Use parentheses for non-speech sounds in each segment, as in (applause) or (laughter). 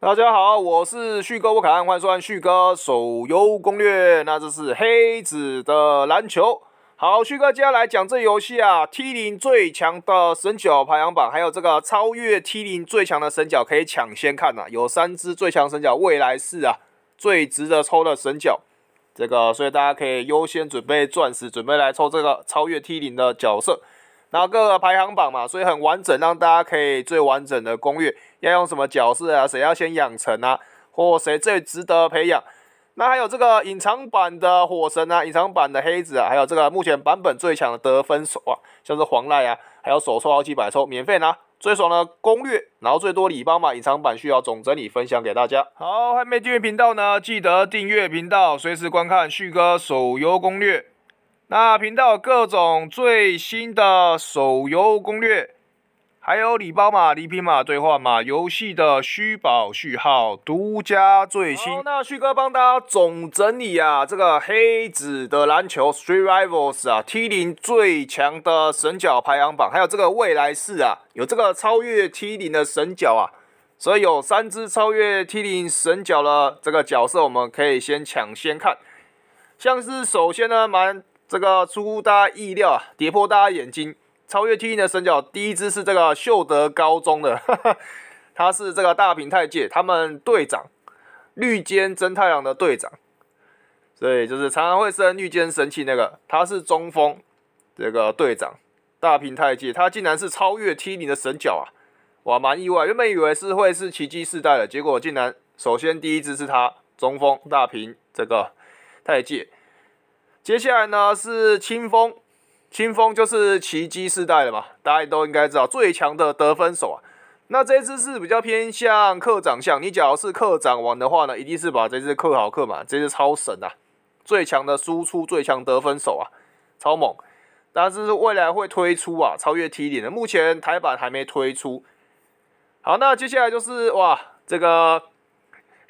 大家好，我是旭哥，我凯安，欢迎收看旭哥手游攻略。那这是黑子的篮球。好，旭哥接下来讲这游戏啊，T 零最强的神角排行榜，还有这个超越 T 零最强的神角可以抢先看呐。有三只最强神角，未来是啊最值得抽的神角。这个，所以大家可以优先准备钻石，准备来抽这个超越 T 零的角色。然后各个排行榜嘛，所以很完整，让大家可以最完整的攻略，要用什么角色啊，谁要先养成啊，或谁最值得培养。那还有这个隐藏版的火神啊，隐藏版的黑子啊，还有这个目前版本最强的得分手啊，像是黄赖啊，还有手抽好几百抽，免费拿。最爽的攻略，然后最多礼包嘛，隐藏版需要总整理分享给大家。好，还没订阅频道呢，记得订阅频道，随时观看旭哥手游攻略。那频道各种最新的手游攻略。还有礼包码、礼品码、兑换码、游戏的虚宝序号、独家最新。那旭哥帮大家总整理啊，这个黑子的篮球 Street Rivals 啊，T 零最强的神角排行榜，还有这个未来式啊，有这个超越 T 零的神角啊，所以有三只超越 T 零神角的这个角色，我们可以先抢先看。像是首先呢，蛮这个出乎大家意料啊，跌破大家眼睛。超越 T 的神角，第一支是这个秀德高中的，哈 (laughs) 哈他是这个大平太界他们队长绿间真太郎的队长，所以就是常常会生绿间神器那个，他是中锋这个队长大平太界，他竟然是超越 T 的神角啊，哇，蛮意外，原本以为是会是奇迹世代的，结果竟然首先第一支是他中锋大平这个太界，接下来呢是清风。清风就是奇迹世代的嘛，大家都应该知道最强的得分手啊。那这支是比较偏向课长相，你假如是课长玩的话呢，一定是把这只刻好刻满，这只超神啊，最强的输出，最强得分手啊，超猛。但是未来会推出啊，超越 T 点的，目前台版还没推出。好，那接下来就是哇，这个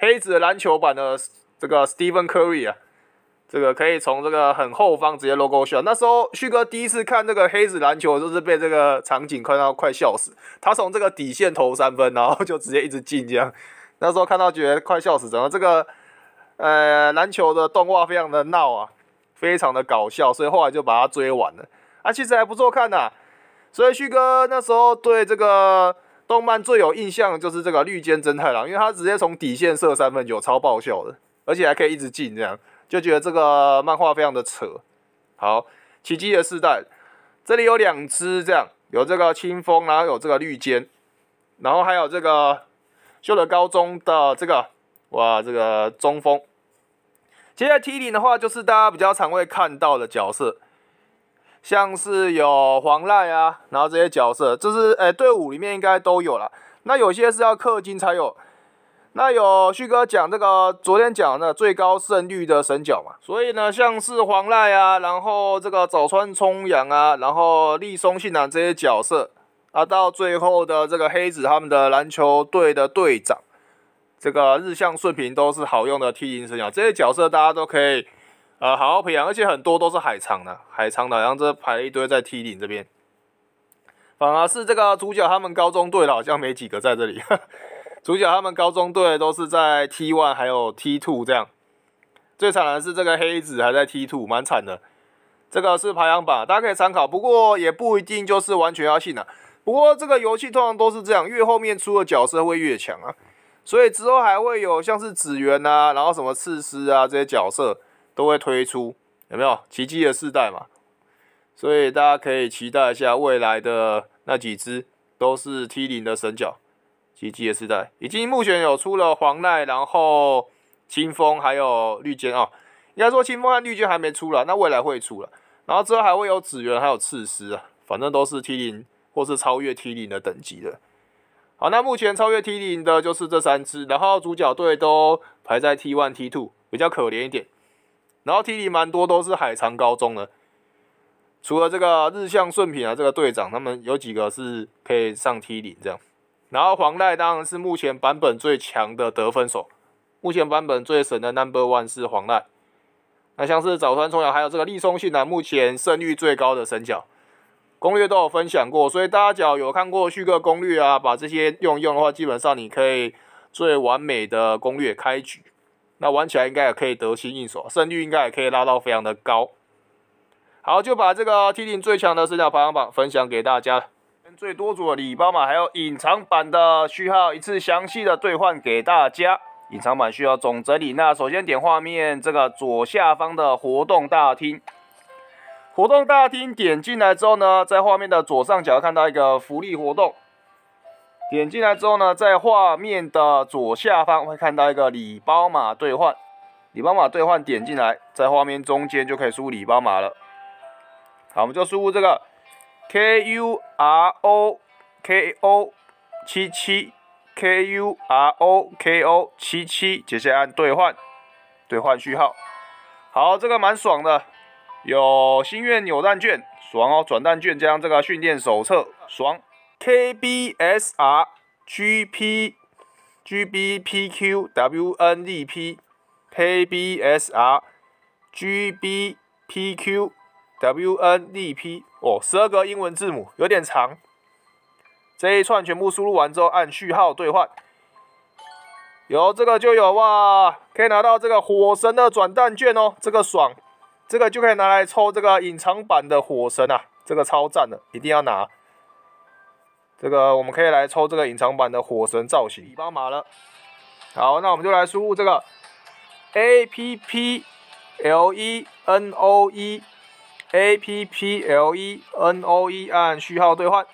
黑子篮球版的这个 Stephen Curry 啊。这个可以从这个很后方直接 logo shot。那时候旭哥第一次看这个黑子篮球，就是被这个场景看到快笑死。他从这个底线投三分，然后就直接一直进这样。那时候看到觉得快笑死，整个这个呃篮球的动画非常的闹啊，非常的搞笑，所以后来就把它追完了。啊，其实还不错看呐。所以旭哥那时候对这个动漫最有印象就是这个绿间真太郎，因为他直接从底线射三分球，超爆笑的，而且还可以一直进这样。就觉得这个漫画非常的扯。好，奇迹的世代，这里有两只这样，有这个清风，然后有这个绿间，然后还有这个修了高中的这个，哇，这个中锋。接下来 T 零的话，就是大家比较常会看到的角色，像是有黄赖啊，然后这些角色，就是诶队伍里面应该都有了。那有些是要氪金才有。那有旭哥讲这个，昨天讲的最高胜率的神角嘛，所以呢，像是黄赖啊，然后这个早川冲阳啊，然后立松信男这些角色啊，到最后的这个黑子他们的篮球队的队长，这个日向顺平都是好用的 T 零神角，这些角色大家都可以呃好好培养，而且很多都是海藏的，海藏的，然后这排了一堆在 T 零这边，反而是这个主角他们高中队的好像没几个在这里。主角他们高中队都是在 T one 还有 T two 这样，最惨的是这个黑子还在 T two，蛮惨的。这个是排行榜，大家可以参考，不过也不一定就是完全要信的。不过这个游戏通常都是这样，越后面出的角色会越强啊，所以之后还会有像是紫源啊，然后什么刺狮啊这些角色都会推出，有没有？奇迹的世代嘛，所以大家可以期待一下未来的那几只都是 T 零的神角。奇迹的时代已经目前有出了黄奈，然后清风还有绿间啊，应该说清风和绿间还没出了，那未来会出了，然后之后还会有紫源还有赤丝啊，反正都是 T 零或是超越 T 零的等级的。好，那目前超越 T 零的就是这三支，然后主角队都排在 T one T two，比较可怜一点。然后 T 零蛮多都是海长高中的，除了这个日向顺平啊，这个队长他们有几个是可以上 T 零这样。然后黄赖当然是目前版本最强的得分手，目前版本最神的 Number One 是黄赖。那像是早川冲阳，还有这个立松信男，目前胜率最高的神角，攻略都有分享过，所以大家只要有看过旭哥攻略啊，把这些用一用的话，基本上你可以最完美的攻略开局。那玩起来应该也可以得心应手，胜率应该也可以拉到非常的高。好，就把这个 T 零最强的神角排行榜分享给大家。最多组的礼包码，还有隐藏版的序号，一次详细的兑换给大家。隐藏版需要总整理。那首先点画面这个左下方的活动大厅，活动大厅点进来之后呢，在画面的左上角看到一个福利活动。点进来之后呢，在画面的左下方会看到一个礼包码兑换。礼包码兑换点进来，在画面中间就可以输入礼包码了。好，我们就输入这个。K U R O K O 七七 K U R O K O 七七，接下来按兑换，兑换序号。好，这个蛮爽的，有心愿扭蛋券，爽哦！转蛋券加上这个训练手册，爽。K B S R G P G B P Q W N D P K B S R G B P Q W N D P 哦，十二个英文字母有点长。这一串全部输入完之后，按序号兑换。有这个就有哇，可以拿到这个火神的转蛋券哦，这个爽。这个就可以拿来抽这个隐藏版的火神啊，这个超赞的，一定要拿。这个我们可以来抽这个隐藏版的火神造型礼包码了。好，那我们就来输入这个 A P P L E N O E。A P P L E N O E 按序号兑换。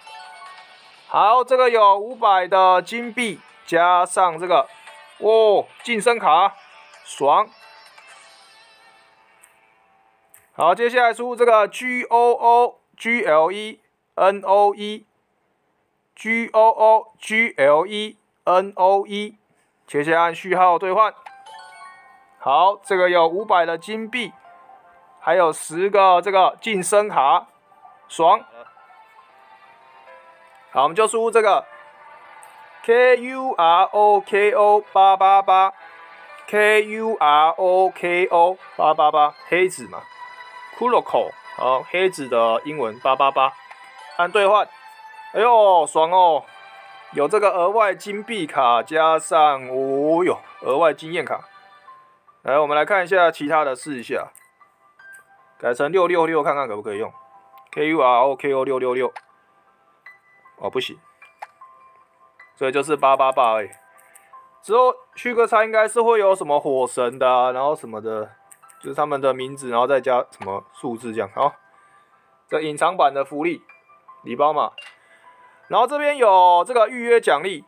好，这个有五百的金币，加上这个哦晋升卡，爽。好，接下来输入这个 G O O G L E N O E G O O G L E N O E，接下来按序号兑换。好，这个有五百的金币。还有十个这个晋升卡，爽。好，我们就输入这个 K U R O K O 八八八，K U R O K O 八八八，黑子嘛，Kuroko，好，黑子的英文八八八，按兑换。哎呦，爽哦！有这个额外金币卡，加上哦哟，额外经验卡。来，我们来看一下其他的试一下。改成六六六，看看可不可以用。K U R O K O 六六六，哦不行，所以就是八八八哎。之后旭哥猜应该是会有什么火神的，然后什么的，就是他们的名字，然后再加什么数字这样。好，这隐藏版的福利礼包嘛。然后这边有这个预约奖励，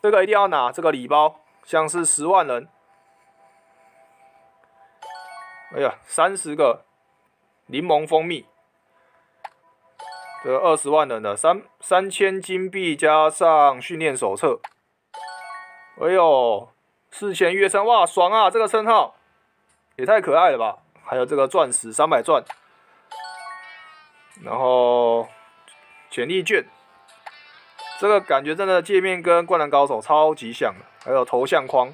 这个一定要拿这个礼包，像是十万人。哎呀，三十个。柠檬蜂蜜，这二十万人的三三千金币加上训练手册，哎呦，四千月生哇，爽啊！这个称号也太可爱了吧！还有这个钻石三百钻，然后潜力券，这个感觉真的界面跟灌篮高手超级像，还有头像框，